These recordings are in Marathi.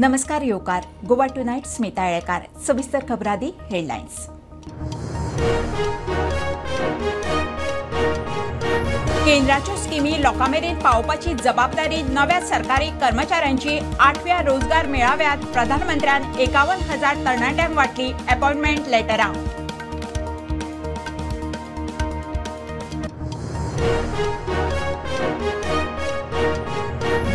नमस्कार योकार. Goa tonight Smita Yelekar. सविस्तर खबरादी हेडलाईन्स. केंद्राच्यो स्किमी लोकांमेरेन पावोवपाची जबाबदारी नव्या सरकारी कर्मचाऱ्यांची आठव्या रोजगार मेळाव्यात प्रधानमंत्र्यान एकावन्न हजार तरणाट्यांक वाटली अपॉइंटमेंट लेटरां.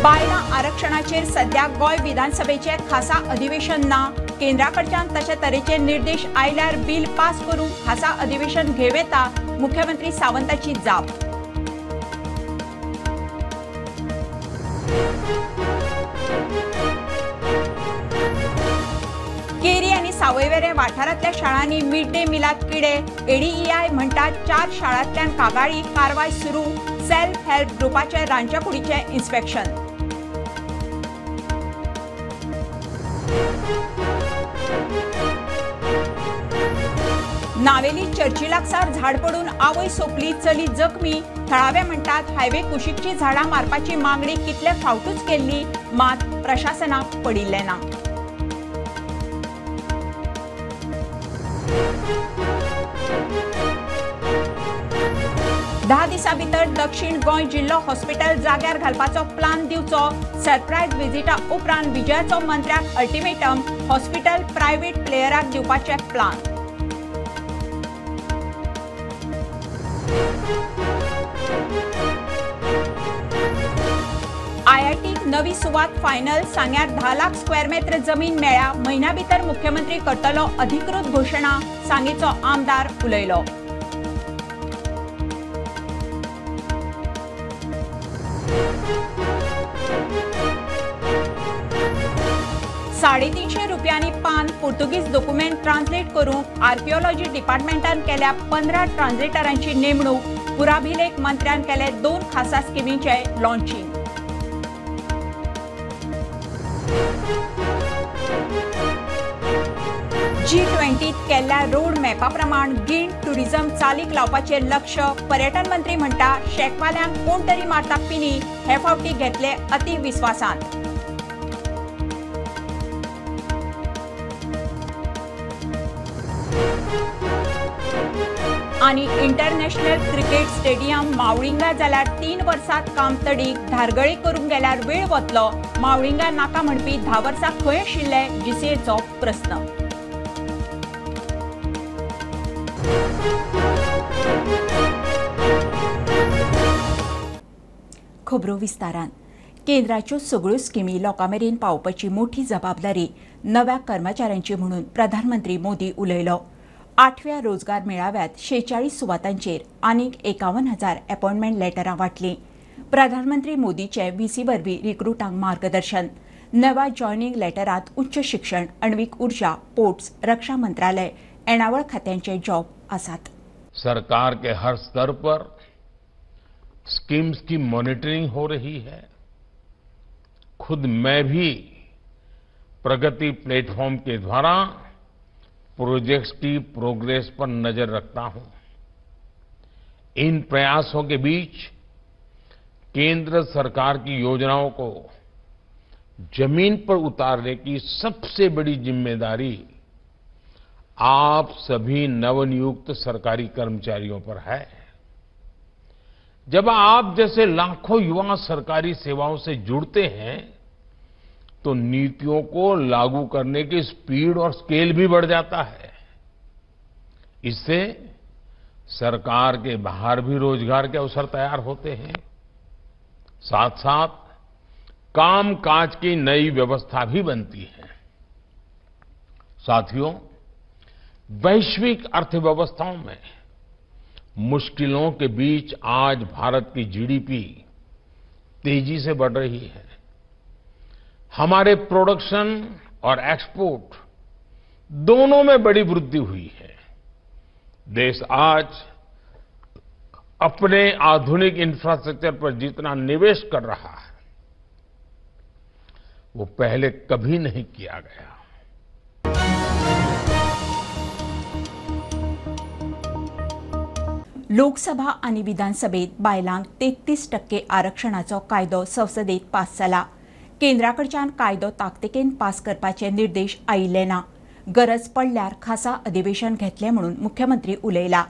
बायला आरक्षणाचेर सध्या गोंय विधानसभेचे खासा अधिवेशन ना. केंद्रा कडच्यान तशे तरेचे निर्देश आयल्यार बिल पास करूंक खासा अधिवेशन घेव येता मुख्यमंत्री सावंताची जाप. केरी आनी सावयवेरे वाठारांतल्या शाळांनी मिड डे मिलात किडे. एडीईआय म्हणटा चार शाळांतल्यान कागाळी कारवाय सुरू. सेल्फ हेल्प ग्रुपाचे रांदच्या इन्स्पेक्शन. नावेली चर्चिलाकसार झाड पडून आवय सोपली चली जखमी थळावे म्हणटात हायवे कुशीकची झाडां मारपाची मागणी कितले फावटूच केल्ली मात प्रशासनाक पडिल्ले ना. धा दिसां भितर दक्षिण गोंय जिल्लो हॉस्पिटल जाग्यार घालपाचो प्लान दिवचो. सरप्रायज विजिटा उपरांत विजयाचो मंत्र्याक अल्टिमेटम हॉस्पिटल प्रायव्हेट प्लेयराक दिवपाचे प्लान. आयआयटीक नवी सुवात फायनल सांग्यार धा लाख स्क्वेअर मेत्र जमीन मेळ्या म्हयन्या भितर मुख्यमंत्री करतलो अधिकृत घोशणा सांगेचो आमदार उलयलो. साडेतीनशे रुपयांनी पान पोर्तुगीज डॉक्युमेंट ट्रान्सलेट करून आर्किओलॉजी डिपार्टमेंटान केल्या पंदरा ट्रान्सलेटरांची नेमणूक. पुराभिलेख मंत्र्यान केले दोन खासा स्किमींचे लॉन्चिंग जी ट्वेंटीत केल्ल्या रोड मॅपा प्रमाण गिण टुरिझम चालीक लावपाचे लक्ष पर्यटन मंत्री म्हणटा शेकवाल्यांक कोण तरी मारता पिनी हे फावटी घेतले अतिविस्वासांत आणि इंटरनॅशनल क्रिकेट स्टेडियम मावळिंगा जाल्यार तीन वर्सात काम तडीक धारगळी करूंक गेल्यार वेळ वतलो मावळिंगा नाका म्हणपी धा वर्सां खंय आशिल्ले जिसेचो प्रस्न. खबरो विस्तारान. केंद्राच्यो सगळ्यो स्किमी लोकांमेरेन पावोवपाची मोठी जबाबदारी नव्या कर्मचाऱ्यांची म्हणून प्रधानमंत्री मोदी उलयलो. आठव्या रोजगार मेळाव्यात शेचाळीस सुवातांचेर आनीक एकावन्न हजार अपॉइंटमेंट लेटरां वाटलीं. प्रधानमंत्री मोदीचे व्हीसी वरवीं रिक्रुटांक मार्गदर्शन. नव्या जॉयनिंग लेटरांत उच्च शिक्षण अण्वीक उर्जा पोर्ट्स रक्षा मंत्रालय येणावळ खात्यांचे जॉब आसात. सरकार के हर स्तर पर स्कीम्स की मॉनिटरिंग हो रही है। खुद मैं भी प्रगति प्लेटफॉर्म के द्वारा प्रोजेक्ट्स की प्रोग्रेस पर नज़र रखता हूँ। इन प्रयासों के बीच केंद्र सरकार की योजनाओं को ज़मीन पर उतारने की सबसे बड़ी ज़िम्मेदारी आप सभी नवनियुक्त सरकारी कर्मचारियों पर है। जब आप जैसे लाखों युवा सरकारी सेवाओं से जुड़ते हैं तो नीतियों को लागू करने की स्पीड और स्केल भी बढ़ जाता है। इससे सरकार के बाहर भी रोज़गार के अवसर तैयार होते हैं। साथ साथ कामकाज की नई व्यवस्था भी बनती है। साथियों वैश्विक अर्थव्यवस्थाओं में मुश्किलों के बीच आज भारत की जीडीपी तेज़ी से बढ़ रही है। हमारे प्रोडक्शन और एक्सपोर्ट दोनों में बड़ी वृद्धि हुई है। देश आज अपने आधुनिक इंफ्रास्ट्रक्चर पर जितना निवेश कर रहा है, वो पहले कभी नहीं किया गया। लोकसभा आणि विधानसभेत बायलांक तेत्तीस टक्के आरक्षणाचो कायदो संसदेत पास जाला. केंद्राकडच्यान कायदो ताकतिकेन पास करपाचे निर्देश आयिल्ले ना. गरज पडल्यार खासा अधिवेशन घेतले म्हणून मुख्यमंत्री उलयला.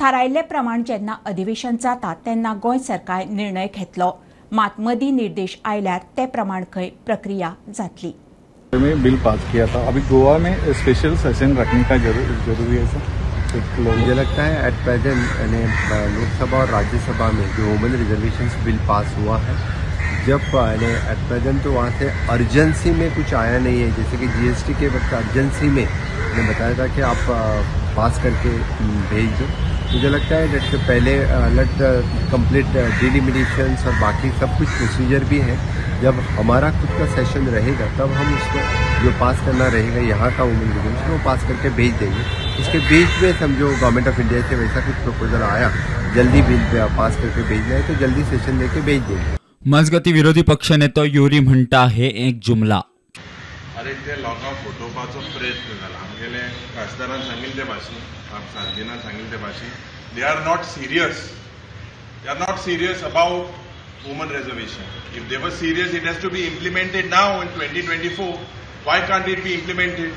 थारायल्ले प्रमाण जेन्ना अधिवेशन जाता तेन्ना गोंय सरकार निर्णय घेतलो. मात मदीं निर्देश आयल्यार ते प्रमाण खंय प्रक्रिया जातली. में बिल पास किया था. अभी गोवा में स्पेशल सेशन रखने का जरूरी है सर एक मुझे लगता है एट प्रेजेंट यानी लोकसभा और राज्यसभा में जो वुमेन रिजर्वेशन बिल पास हुआ है, जब यानी एट प्रेजेंट तो वहाँ से अर्जेंसी में कुछ आया नहीं है। जैसे कि जीएसटी के वक्त अर्जेंसी में, मैंने बताया था कि आप पास करके भेज दो। मुझे लगता है that पहले लेट कंप्लीट डिलिमिटेशन और बाकी सब कुछ प्रोसीजर भी है। जब हमारा खुद का सेशन रहेगा, तब हम उसको जो पास करना रहेगा, यहाँ का वुमेन रिजर्वेशन वो पास करके भेज देंगे। उसके बीच में समझो गवर्नमेंट ऑफ़ इंडिया से वैसा कुछ प्रपोजल आया, जल्दी बिल पास करके भेजना है तो जल्दी सेशन लेके भेज देंगे। मजगती विरोधी पक्षनेतो युरी म्हणटा हे एक जुमला। अरे ते लोकांक फटोवपाचो प्रयत्न जाला आमगेले खासदारान सांगिल्ले ते भाशेन सांजिनान सांगिल्ले ते भाशेन they are not serious they are not serious about women reservation if they were serious it has to be implemented now in twenty twenty four why can't it be implemented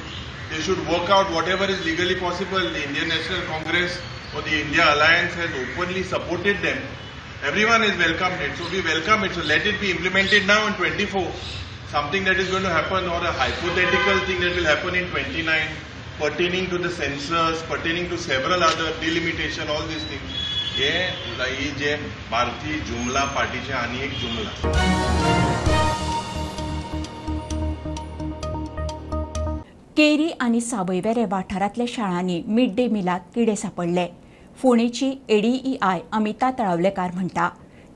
they should work out whatever is legally possible the Indian National Congress or the India alliance has openly supported them everyone is welcome it so be welcome it so let it be implemented now in twenty four something that is going to happen or a hypothetical thing that will happen in 29 pertaining to the census pertaining to several other delimitation all these things हे ही जे भारतीय जुमला पार्टीचे आणि एक जुमला केरी आणि सावयवेरे वाठारांतल्या शाळांनी मिड डे मिलात किडे सापडले फोणेची एडीईआय अमिता तळवलेकार म्हणटा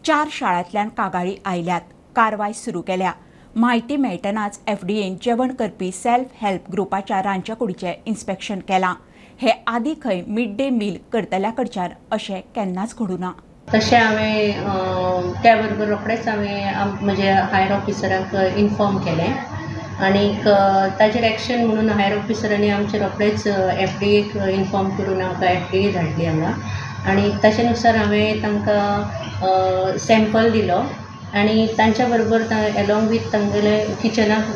चार शाळांतल्यान कागाळी आयल्यात कारवाय सुरू केल्या म्हायती मेळटनाच एफडीएन जेवण करपी सेल्फ हेल्प ग्रुपाच्या रांदच्या कुडीचें इन्स्पेक्शन केलां. हे आदीं खंय मिड डे मील करतल्या कडच्यान अशें केन्नाच घडूं ना. तशें हांवें त्या बरोबर रोखडेंच हांवें म्हज्या हायर ऑफिसराक इन्फॉर्म केलें. आनीक ताचेर एक्शन म्हणून हायर ऑफिसरांनी आमचे रोखडेच एफ डी एक इन्फॉर्म करून आमकां एफ डी ए धाडली हांगा आनी ताचे नुसार हांवें तांकां सॅम्पल दिलो. आनी तांच्या बरोबर एलोंग वीथ तांगेले किचनाक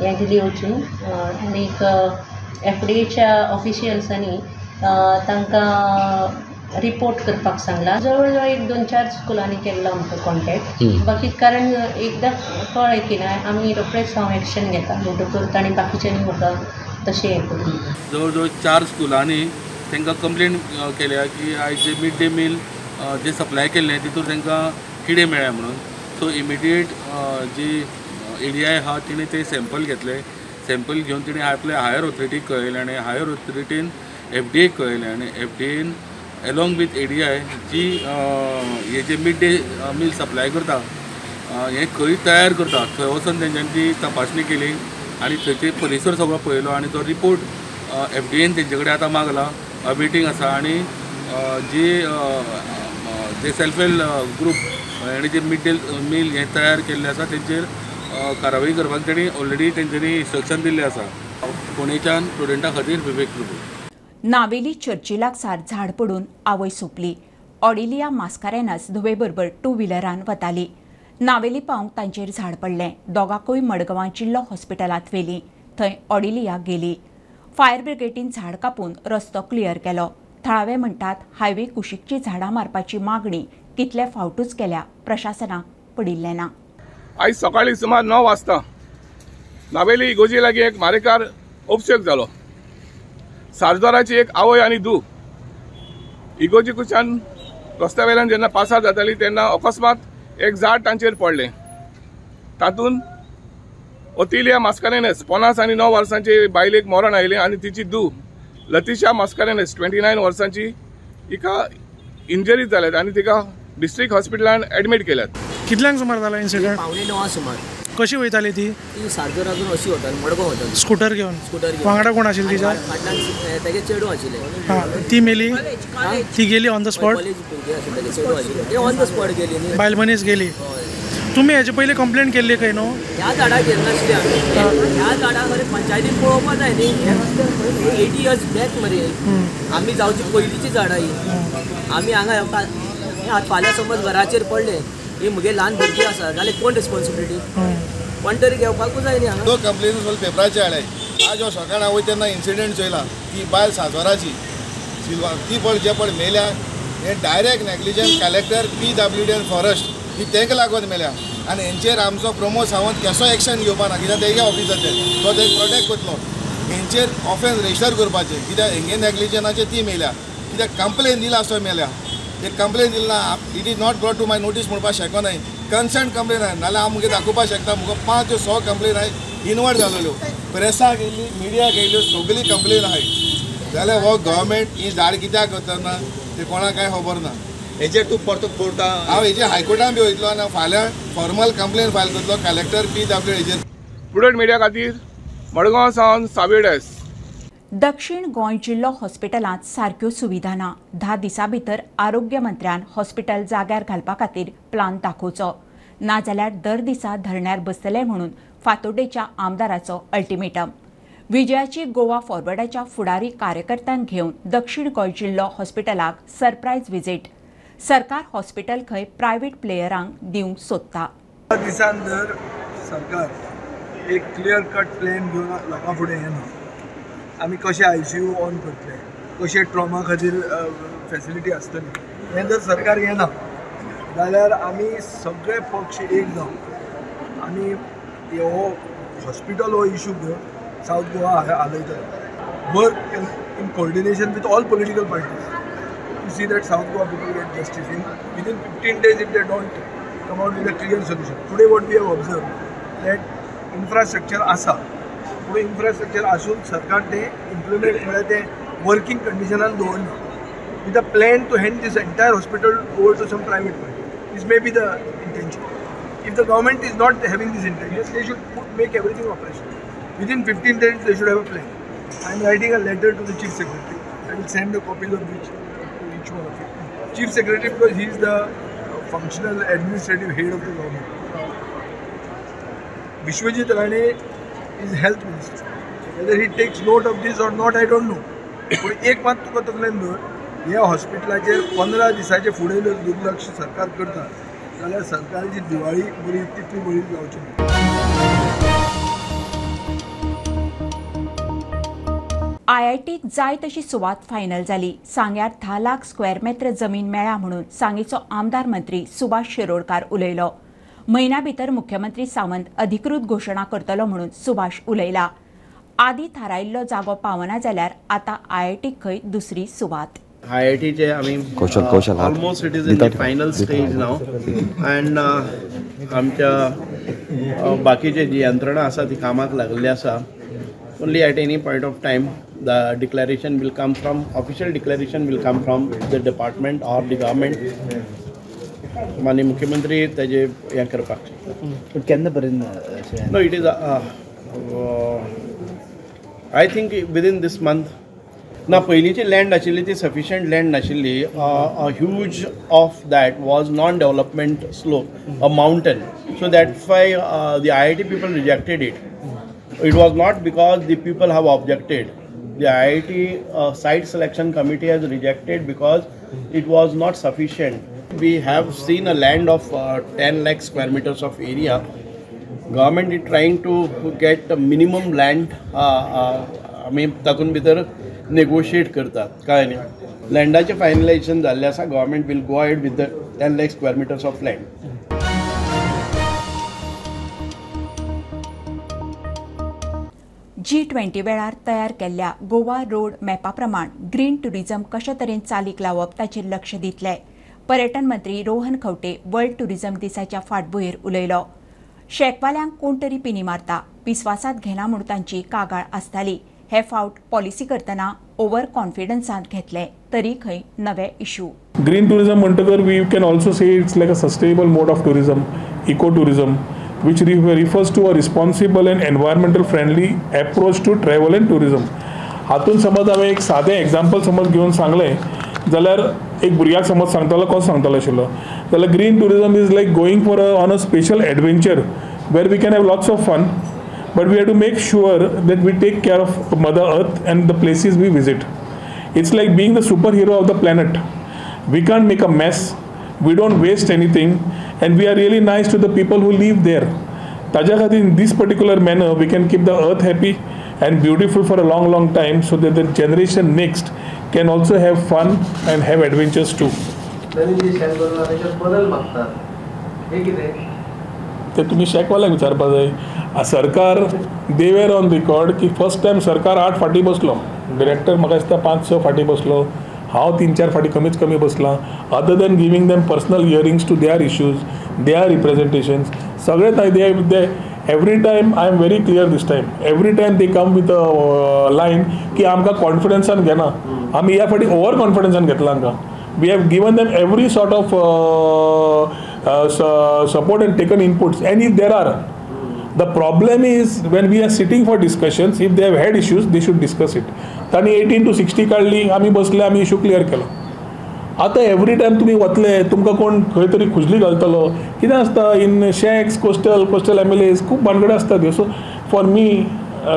हें दिली वचून आनीक एफ डी एच्या ऑफिशियल्सांनी तांकां रिपोर्ट करपाक सांगला. जवळ जवळ एक दोन चार स्कुलांनी केल्लो आमकां कॉन्टॅक्ट बाकी कारण एकदां कळ्ळें की ना आमी रोखडेच हांव एक्शन घेता. म्हणटकूच तांणी बाकीच्यांनी म्हाका तशें हें करून. जवळ जवळ चार स्कुलांनी तांकां कंप्लेन केल्या की आयज जे मिड डे मील जे सप्लाय केल्लें तितून तांकां किडे मेळ्ळ्या म्हणून. सो इमिडिएट जी एडीआय आहा तिणें ते सॅम्पल घेतले. सॅम्पल घेवन तिणे आपल्या हायर ऑथॉरिटीक कळयलें आनी हायर ऑथॉरिटीन एफ डी एक कळयलें आनी F D N along with ADI जी हे जे मिड डे मील सप्लाय करता हें खंय तयार करता. थंय वचून तेंच्यांनी ती तपासणी केली आनी थंयचे परिसर सगळो पळयलो आनी तो रिपोर्ट एफ डी एन तेंचे कडेन आतां मागला. मिटींग आसा आनी जी जे सेल्फ हेल्प ग्रूप आनी जे मिड डे मील हें तयार केल्लें आसा तेंचेर कारवाई करपाक तेणी ऑलरेडी तेंच्यांनी इन्स्ट्रक्शन दिल्लें आसा पुणेच्यान स्टुडंटा खातीर विवेक प्रभू. नावेली चर्चिलाक सार झाड पडून आवय सोंपली. ऑडिलिया मास्कारेनास धुवे बरोबर टू व्हिलरान वताली. नावेली पावंक तांचेर झाड पडलें. दोगांकूय मडगांवां जिल्लो हॉस्पिटलांत व्हेली. थंय ऑडिलिया गेली. फायर ब्रिगेडीन झाड कापून रस्तो क्लियर केलो. थळावे म्हणटात हायवे कुशीकची झाडां मारपाची मागणी कितले फावटूच केल्या प्रशासनाक पडिल्लें ना आयज सकाळी सुमार णव वाजता नावेली इगोजी लागीं एक मारेकार उपशेक जालो सारदाराची एक आवय आनी दू इगोजी कुशान रस्त्या वयल्यान जेन्ना पासार जाताली तेन्ना अकस्मात एक झाड तांचेर पडलें. तातूंत ओतिलिया मास्कारेनेस पन्नास आनी णव वर्सांची बायलेक मरण आयलें आनी तिची धूव लतिशा मास्कारेनेस ट्वेंटी नायन वर्सांची हिका इंजरीज जाल्यात आनी तिका डिस्ट्रिक्ट हॉस्पिटलान एडमीट केल्यात. कितल्यांक सुमार जाला इन्सिडंट पावणे णवा सुमार. कशी वयताली ती? ती सारकर अजून अशी वताली मडगांव वताली स्कूटर घेवन स्कूटर घेवन. वांगडा कोण आशिल्ली तिच्या फाटल्यान तेगे चेडू आशिल्ले हा ती मेली? ती गेली ऑन द स्पॉट कॉलेज भुरगे आशिल्ले तेगे चेडू आशिल्ले ते ऑन द स्पॉट गेली. न्ही बायल मनीस गेली. हय. तुमी हेचे पयलीं कंप्लेंट केल्ली खंय न्हू ह्या झाडाक नाशिल्ले आमी ह्या झाडाक खरें पंचायतीन पळोवपा जाय न्ही एटी इयर्स बॅक मरे आमी जावची पयलींची झाडां ही आमी हांगा हे आतां फाल्यां समज घराचेर पडले. ही मुगे ल्हान भुरगीं आसा जाल्यार कोण रिस्पॉन्सिबिलिटी पण तरी घेवपाकूच जाय न्ही हांगा? तो कंप्लेन सोल पेपराचेर हाडय आज हांव सकाळ हांव वयता तेन्ना इन्सिडेंट चोयला. ती बायल सासवाराची. सिल्वा ती पण जे पण मेल्या हे direct negligent collector P W D and forest ही तेंका लागून मेल्या. आनी हेंचेर आमचो प्रमोद सावंत केसो एक्शन घेवपा ना कित्याक तेगे ऑफिसाचे तो ते प्रोटेक्ट करतलो हेंचेर ऑफेन्स रजिस्टर करपाचें. कित्याक हेंगे नेग्लिजनाचेर ती मेल्या. कित्याक कंप्लेन दिला असो मेल्या. ते कंप्लेन दिली ना it is not brought to my notice म्हणपाक शकना कन्सर्न कंप्लेन आहा नाल्यार हांव मुगे दाखोवपाक शकता मुगो पांच स कंप्लेन आहाय इनवर्ट जालोल्यो प्रेसाक येयली मिडियाक येयल्यो सगळी कंप्लेन आहाय जाल्यार हो गव्हर्मेंट ही झाड कित्याक करतना ते कोणाक कांय खबर ना हेजेर तूं परतो कोर्टा हांव हेजेर हायकोर्टान बी वयतलो आनी फाल्यां फॉर्मल कंप्लेन फायल करतलो कलेक्टर पी डब्ल्यू हेजेर स्टुडंट मिडिया खातीर मडगांव सावन सावेडस दक्षिण गोंय जिल्लो हॉस्पिटलांत सारक्यो सुविधा ना. धा दिसां भितर आरोग्य मंत्र्यान हॉस्पिटल जाग्यार घालपा खातीर प्लान दाखोवचो. नाजाल्यार दर दिसा धरण्यार बसतले म्हणून फातोड्डेच्या आमदाराचो अल्टिमेटम. विजयाची गोवा फॉरवर्डाच्या फुडारी कार्यकर्त्यांक घेवन दक्षिण गोंय जिल्लो हॉस्पिटलाक सरप्रायज विजीट. सरकार हॉस्पिटल खंय प्रायव्हेट प्लेयरांक दिवंक सोदता. दिसान जर सरकार एक क्लियर कट प्लॅन घेवन लोकां फुडें येना आम्ही कसे आय सी यू ऑन करतले कसे ट्रॉमा खातीर फेसिलिटी आसतली हे जर सरकार घेना जाल्यार आम्ही सगळे पक्ष एक जाऊ. आणि हो हॉस्पिटल हो इश्यू घेऊन south Goa हालयतलो work in coordination with all political parties to see that South Goa people get justice in within fifteen days if they don't come out with a clear solution today what we have observe that infrastructure असा पुढे इन्फ्रास्ट्रक्चर असून सरकार ते इम्प्लिमेंट म्हळ्यार ते वर्किंग कंडिशनान दवरना with a plan to hand this entire hospital over to some private party this may be the intention if the government is not having this intention they should put, make everything operational within 15 days they should have a plan i am writing a letter to the chief secretary i will send the copies of which to each one of you chief secretary because he is the functional administrative head of the government vishwajit rane is health minister whether he takes note of this or not I don't know पूण एक मात तुका तकलेन धर हे हॉस्पिटलाचेर पंदरा दिसाचे फुडें जर दुर्लक्ष सरकार करता जाल्यार सरकारची दिवाळी बरी तितली बरी जावची ना आयआयटीक जाय तशी सुवात फायनल जाली सांग्यार धा लाख स्क्वेअर मेत्र जमीन मेळ्ळ्या म्हणून सांगेचो आमदार मंत्री सुभाष शिरोडकार उलयलो. म्हयन्या भितर मुख्यमंत्री सावंत अधिकृत घोशणा करतलो म्हणून सुभाष उलयला. आदी थारायिल्लो जागो पावना जाल्यार आतां आयआयटीक खंय दुसरी सुवात. आय आय टीचे आमी almost it is in the final stage now and आमच्या बाकीचे जी यंत्रणा आसा ती कामाक लागलेली आसा only at any point of time the declaration will come from official declaration will come from the department or the government माननीय मुख्यमंत्री तेजे हें करपाक. केन्ना पर्यंत is. Uh, uh, I think within this month. ना पयलींची लँड आशिल्ली ती सफिशियंट लँड नाशिल्ली. Huge of that was non development slope a mountain so that why the I I T people rejected it it was not because the people have objected the I I T site selection committee has rejected because it was we have we a seen a land of lakh square square metres of area is trying trying to get minimum land आमी तातूंत भितर नेगोशिएट करतात कळ्ळें न्ही लँडाचें फायनलायझेशन जाल्लें आसा government will go ahead with the ten lakh square metres of land G twenty वेळार तयार केल्ल्या गोवा रोड मॅपा प्रमाण ग्रीन टुरिझम कशे तरेन चालीक लावप ताचेर लक्ष दितले पर्यटन मंत्री रोहन खंवटे वर्ल्ड टुरिझम दिसाच्या फाटभुंयेर उलयलो. शेकवाल्यांक कोण तरी पिनी मारता विस्वासात घेना म्हूण तांची कागाळ आसताली हे फावट पॉलिसी करतना ओव्हर कॉन्फिडन्सांत घेतले तरी खंय नवे इश्यू. ग्रीन टुरिझम म्हणटकर we can also say it's like a sustainable mode of tourism eco tourism which re- refers to a responsible and environmental friendly approach to travel and tourism. हातून समज हांवें एक सादें एग्जाम्पल समज घेवन सांगलें जाल्यार एक भुरग्याक समज सांगतालो कसो सांगतालो आशिल्लो? जाल्यार green tourism is like going for on a special adventure where we can have lots of fun but we have to make sure that we take care of mother earth and the places we visit it's like being the super hero of the planet we can't make a mess. We don't waste anything and we are really nice to the people who live there. ताज्या खातीर in this particular manner we can keep the earth happy and beautiful for a long long time so that the generation next can also have fun and have adventures to नवीन जे शेत बनवला त्याच्यात बदल मागतात हे कितें ते तुम्ही शेकवाल्याक विचारपा जाय सरकार देवेर ऑन रिकॉर्ड की फर्स्ट टायम सरकार आठ फाटी बसलो. डिरेक्टर म्हाका दिसता पांच स फाटी बसलो. हांव तीन चार फाटी कमीच कमी बसलां. Other than giving them personal hearings to their issues their representations सगळे they every time I am very clear this time every time they come with a line की आमकां कॉन्फिडन्सान घेना आमी ह्या फाटी ओवर कॉन्फिडन्सान घेतला आमकां we have given them every sort of uh, uh, su- support and taken inputs and if there are the problem is when we are sitting for discussions if they have had issues they should discuss it तांणी एटीन टू सिक्स्टी काडली आमी बसले आमी इशू क्लियर केलो आतां एवरी टायम तुमी वतले तुमकां कोण खंय तरी खुजली घालतलो. कितें आसता in shacks coastal coastal M L As खूब भानगडी आसता त्यो so for me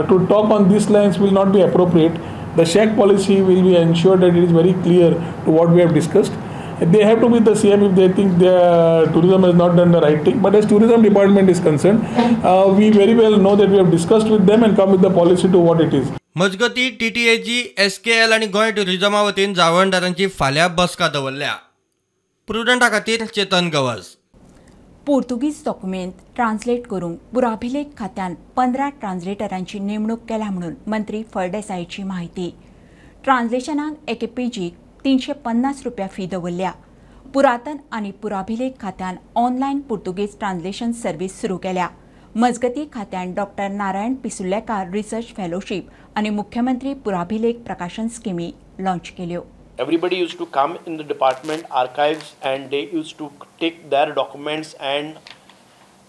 to talk on this lines will not be appropriate the shack policy will be ensured that it is very clear to what we have discussed They have to be the CM if they think the tourism has not done the right thing. But as tourism department is concerned, uh, we very well know that we have discussed with them and come with the policy to what it is. मजगती टीटीएची एसकेएल आणि गोंय टुरिझमा वतीन जावणदारांची फाल्यां बसका दवरल्या प्रुडंटा खातीर Chetan Gawas Portuguese document translate करूंक पुराभिलेख खात्यान पंदरा ट्रान्सलेटरांची नेमणूक केल्या म्हणून मंत्री फळदेसायची माहिती ट्रान्सलेशनाक एके पेजीक तीनशे पन्नास रुपया फी दवरल्या. पुरातन आनी पुराभिलेख खात्यान ऑनलायन पुर्तुगीज ट्रान्सलेशन सर्व्हिस सुरू केल्या. मजगती खात्यान doctor Narayan Pisulekar research fellowship आनी मुख्यमंत्री पुराभिलेख प्रकाशन स्किमी लॉन्च केल्यो. Everybody used to come in the department archives and they used to take their documents and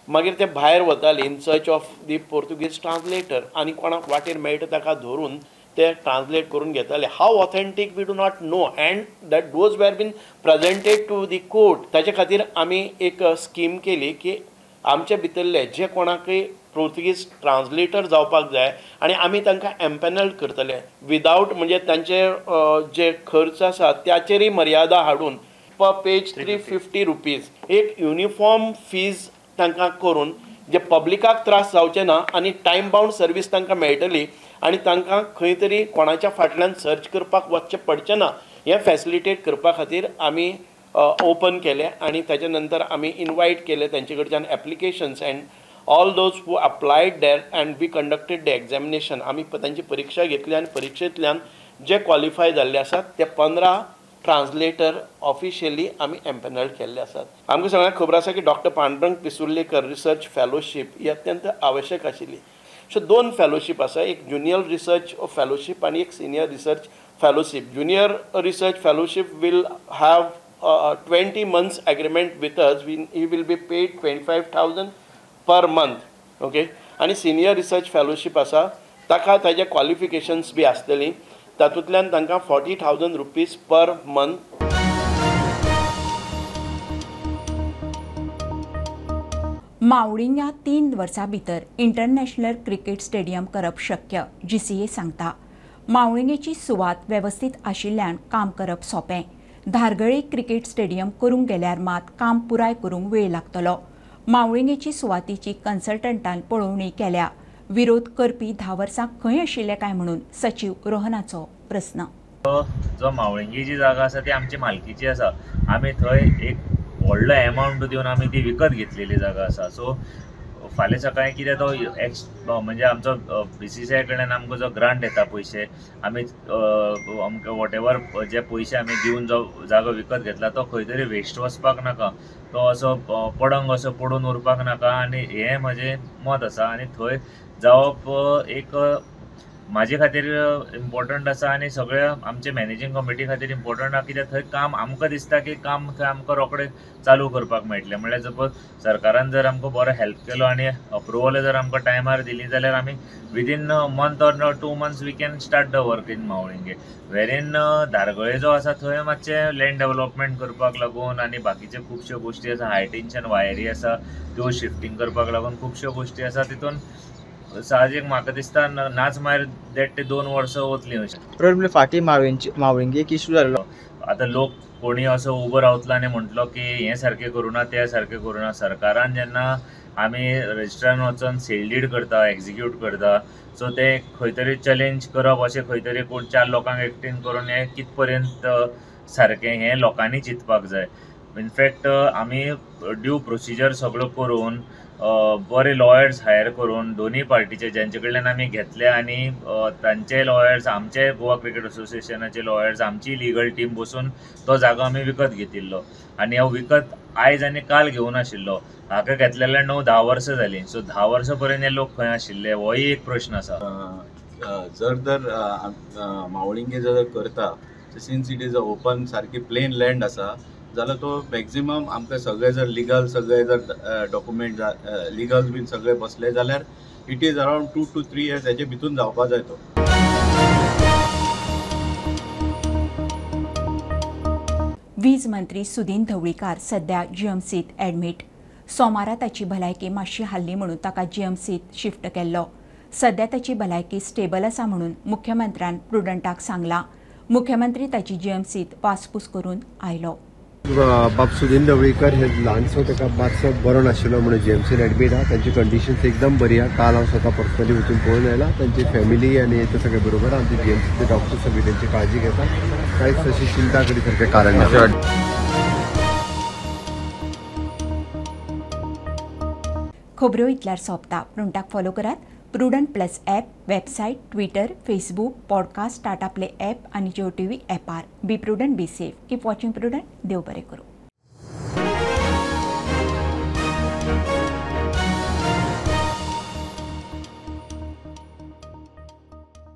मागीर ते भायर वताले in search of the Portuguese translator आनी कोणाक वाटेर मेळटा ताका धरून ते ट्रान्सलेट करून घेताले how authentic we do not know and that those were been presented to the court ताचे खातीर आमी एक स्कीम केली की आमचे भितरले जे कोणाकय पोर्तुगीज ट्रान्सलेटर जावपाक जाय आनी आमी तांकां एम्पॅनल्ड करतले. विदावट म्हणजे तांचे जे खर्च आसा त्याचेरय मर्यादा हाडून per page three fifty rupees एक युनिफॉर्म फीज तांकां करून जे पब्लिकाक त्रास जावचे ना आनी टायम बावंड सर्वीस तांकां मेळटली आनी तांकां खंय तरी कोणाच्या फाटल्यान सर्च करपाक वचचें पडचें ना हें फॅसिलिटेट करपा खातीर आमी ओपन केलें आनी ताचे नंतर आमी इनवायट केले तांचे कडच्यान applications and all those who applied there and we conducted the examination आमी तांची परीक्षा घेतली आनी परीक्षेंतल्यान जे क्वॉलिफाय जाल्ले आसात ते पंदरा ट्रान्सलेटर ऑफिशियली आमी एम्पॅनल्ड केल्ले आसात आमकां सगळ्यांक खबर आसा की doctor Pandurang Pisurlekar research fellowship ही अत्यंत आवश्यक आशिल्ली. सो दोन फेलोशीप आसा एक ज्युनियर रिसर्च फेलोशीप आनी एक senior research fellowship junior research fellowship will have twenty months agreement with us we he will be paid twenty five thousand per month okay आनी सिनियर रिसर्च फेलोशीप आसा ताका ताजे क्वॉलिफिकेशन्स बी आसतलीं तातूंतल्यान तांकां forty thousand rupees per month मावळीं तीन वर्सां भितर इंटरनॅशनल क्रिकेट स्टेडियम करप शक्य जीसीए सांगता. मावळिंगेची सुवात वेवस्थीत आशिल्ल्यान काम करप सोंपें. धारगळी क्रिकेट स्टेडियम करूंक गेल्यार मात काम पुराय करूंक वेळ लागतलो. मावळिंगेची सुवातीची कन्सल्टंटान पळोवणी केल्या. विरोध करपी धा वर्सां खंय आशिल्ले काय म्हणून सचिव रोहनाचो प्रस्न. जो मावळिंगी जी जागा आसा ती आमची मालकीची आसा. आमी थंय एक व्हडलो एमावंट दिवन आमी ती विकत घेतलेली जागा आसा सो फाल्यां सकाळीं कितें तो एक्स म्हणजे आमचो बी सी सी आय कडल्यान आमकां जो ग्रांट येता पयशे आमी आमकां वॉट एवर जे पयशे आमी दिवन जो जागो विकत घेतला तो खंय तरी वेस्ट वचपाक नाका. तो असो पडंग असो पडून उरपाक नाका. आनी हें म्हजें मत आसा आनी थंय जावप एक म्हाजे खातीर इम्पॉर्टंट आसा आनी सगळ्या आमचे मॅनेजींग कमिटी खातीर इम्पॉर्टंट आसा कित्याक थंय काम आमकां दिसता की काम थंय आमकां रोखडें चालू करपाक मेळटलें. म्हळ्यार सपोज सरकारान जर आमकां बरो हेल्प केलो आनी अप्रुवल जर आमकां टायमार दिली जाल्यार आमी within month or two months we can start the work in Mavlinge वेरीन धारगळे जो आसा थंय मातशें लँड डेवलॉपमेंट करपाक लागून आनी बाकीच्यो खुबश्यो गोश्टी आसा हाय टेन्शन वायरी आसा त्यो शिफ्टींग करपाक लागून खुबश्यो गोश्टी आसा तितून साहजीक म्हाका दिसता नाच मायर देड ते दोन वर्सां वतलीं अशें. फाटी मावळींची मावळिंगी एक इशू जाल्लो आतां लोक कोणी असो उबो रावतलो आनी म्हटलो की हें सारकें करूं ना तें सारकें करूं ना सरकारान जेन्ना आमी रजिस्ट्रान वचून सेल डीड करता एग्जिक्यूट करता सो ते खंय तरी चॅलेंज करप अशें खंय तरी कोण चार लोकांक एकटीन करून हें कित पर्यंत सारकें हें लोकांनी चिंतपाक जाय. इनफॅक्ट आमी ड्यू प्रोसिजर सगळो करून बरे लॉयर्स हायर करून दोन्ही पार्टीचे ज्यांचे कडल्यान आमी घेतले आनी अ, तांचे लॉयर्स आमचे गोवा क्रिकेट असोसिएशनाचे लॉयर्स आमची लिगल टीम बसून तो जागो आमी विकत घेतिल्लो. आनी हो विकत आयज आनी काल घेवन आशिल्लो. हाका घेतलेल्या णव धा वर्सां जालीं सो धा वर्सां पर्यंत हे लोक खंय आशिल्ले होय एक प्रश्न आसा जर तर मावळिंगे जर करता since it is a open सारकी प्लेन लँड आसा जाल्यार तो मॅक्झिमम आमकां सगळे जर लिगल सगळे जर डॉक्युमेंट लिगल बीन सगळे बसले जाल्यार it is around two to three years हेजे भितून जावपा जाय तो. वीज मंत्री सुदीन ढवळीकार सध्या जीएमसीत ॲडमीट सोमारा ताची भलायकी मातशी हाल्ली म्हणून ताका जीएमसीत शिफ्ट केल्लो. सध्या ताची भलायकी स्टेबल आसा म्हणून मुख्यमंत्र्यान प्रुडंटाक सांगलां. मुख्यमंत्री ताची जीएमसीत वासपूस करून आयलो. बाब सुदीन ढवळीकर हे ल्हानसो ताका मातसो बरो नाशिल्लो म्हणून जीएमसीन एडमीट आहा तांची कंडिशन्स एकदम बरी आहा. काल हांव स्वता पर्सनली वचून पळोवन आयला तांची फॅमिली आनी ते सगळे बरोबर आहा. आमचे जीएमसीचे डॉक्टर सगळे तांची काळजी घेता कांयच तशी चिंता करी सारकें कारण खबरो इतल्यार सोंपता प्रुडंटाक फॉलो करात. Prudent plus app website Twitter Facebook podcast Tata Play app आनी Jio T V ॲपार be Prudent be safe. Keep watching Prudent. देव बरें करूं.